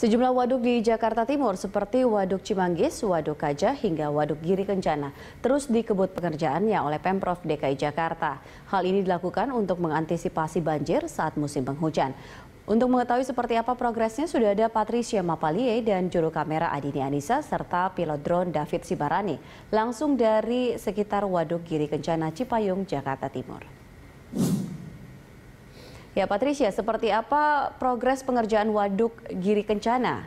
Sejumlah waduk di Jakarta Timur seperti Waduk Cimanggis, Waduk Kajah hingga Waduk Giri Kencana terus dikebut pekerjaannya oleh Pemprov DKI Jakarta. Hal ini dilakukan untuk mengantisipasi banjir saat musim penghujan. Untuk mengetahui seperti apa progresnya sudah ada Patricia Mapalie dan juru kamera Adini Anissa serta pilot drone David Sibarani langsung dari sekitar Waduk Giri Kencana Cipayung, Jakarta Timur. Ya Patricia, seperti apa progres pengerjaan waduk Giri Kencana?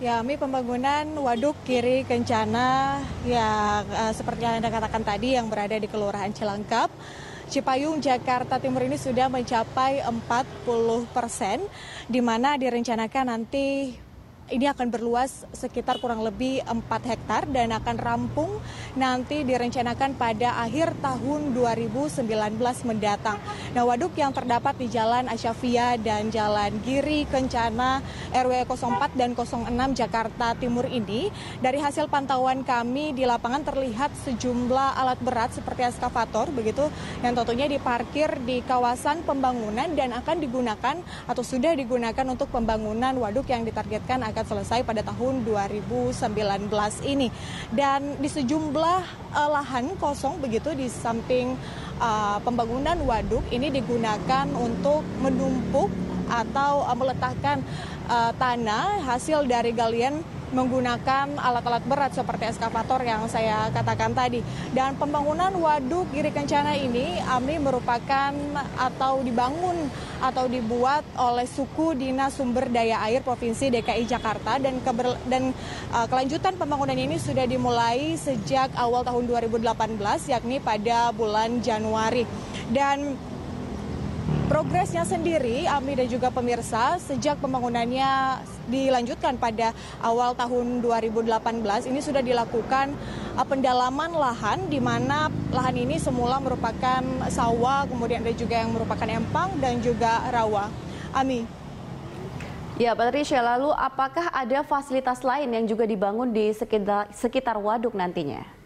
Ya, Mi pembangunan waduk Giri Kencana yang uh, seperti yang Anda katakan tadi yang berada di Kelurahan Cilangkap, Cipayung, Jakarta Timur ini sudah mencapai 40 persen, di mana direncanakan nanti ini akan berluas sekitar kurang lebih 4 hektar dan akan rampung nanti direncanakan pada akhir tahun 2019 mendatang. Nah, waduk yang terdapat di Jalan Asyafia dan Jalan Giri Kencana RW 04 dan 06 Jakarta Timur ini dari hasil pantauan kami di lapangan terlihat sejumlah alat berat seperti eskavator begitu yang tentunya diparkir di kawasan pembangunan dan akan digunakan atau sudah digunakan untuk pembangunan waduk yang ditargetkan akan selesai pada tahun 2019 ini. Dan di sejumlah uh, lahan kosong begitu di samping uh, pembangunan waduk ini digunakan untuk menumpuk atau uh, meletakkan uh, tanah hasil dari galian menggunakan alat-alat berat seperti eskavator yang saya katakan tadi. Dan pembangunan waduk Giri Kencana ini AMI merupakan atau dibangun atau dibuat oleh suku Dinas Sumber Daya Air Provinsi DKI Jakarta dan keber, dan uh, kelanjutan pembangunan ini sudah dimulai sejak awal tahun 2018 yakni pada bulan Januari. Dan progresnya sendiri, Ami dan juga pemirsa, sejak pembangunannya dilanjutkan pada awal tahun 2018, ini sudah dilakukan uh, pendalaman lahan, di mana lahan ini semula merupakan sawah, kemudian ada juga yang merupakan empang dan juga rawa. Ami. Ya, Patricia, lalu apakah ada fasilitas lain yang juga dibangun di sekitar, sekitar waduk nantinya?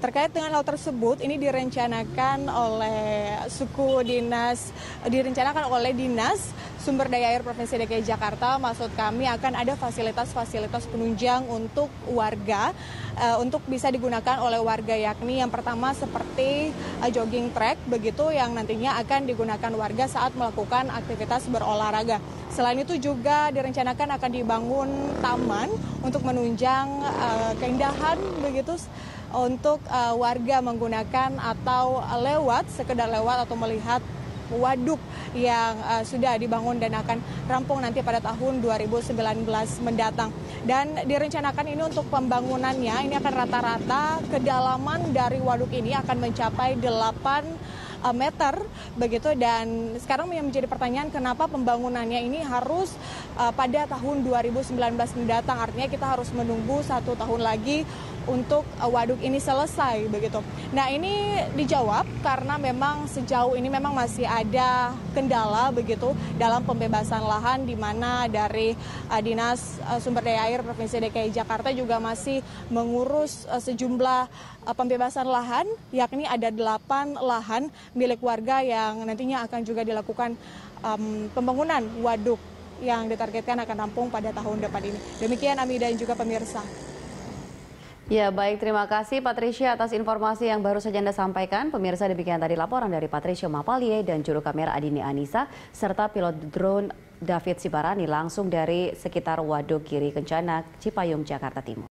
Terkait dengan hal tersebut, ini direncanakan oleh suku dinas, direncanakan oleh dinas sumber daya air Provinsi DKI Jakarta. Maksud kami akan ada fasilitas-fasilitas penunjang untuk warga, uh, untuk bisa digunakan oleh warga yakni yang pertama seperti uh, jogging track, begitu yang nantinya akan digunakan warga saat melakukan aktivitas berolahraga. Selain itu juga direncanakan akan dibangun taman untuk menunjang uh, keindahan begitu untuk uh, warga menggunakan atau lewat sekedar lewat atau melihat waduk yang uh, sudah dibangun dan akan rampung nanti pada tahun 2019 mendatang. Dan direncanakan ini untuk pembangunannya ini akan rata-rata kedalaman dari waduk ini akan mencapai 8 meter begitu dan sekarang yang menjadi pertanyaan kenapa pembangunannya ini harus uh, pada tahun 2019 mendatang artinya kita harus menunggu satu tahun lagi untuk uh, waduk ini selesai begitu. Nah ini dijawab karena memang sejauh ini memang masih ada kendala begitu dalam pembebasan lahan di mana dari uh, dinas uh, sumber daya air provinsi DKI Jakarta juga masih mengurus uh, sejumlah uh, pembebasan lahan yakni ada delapan lahan milik warga yang nantinya akan juga dilakukan pembangunan waduk yang ditargetkan akan rampung pada tahun depan ini. Demikian Ami dan juga pemirsa. Ya baik, terima kasih Patricia atas informasi yang baru saja Anda sampaikan. Pemirsa demikian tadi laporan dari Patricia Mapalie dan juru kamera Adini Anissa serta pilot drone David Sibarani langsung dari sekitar Waduk Kiri Kencana, Cipayung, Jakarta Timur.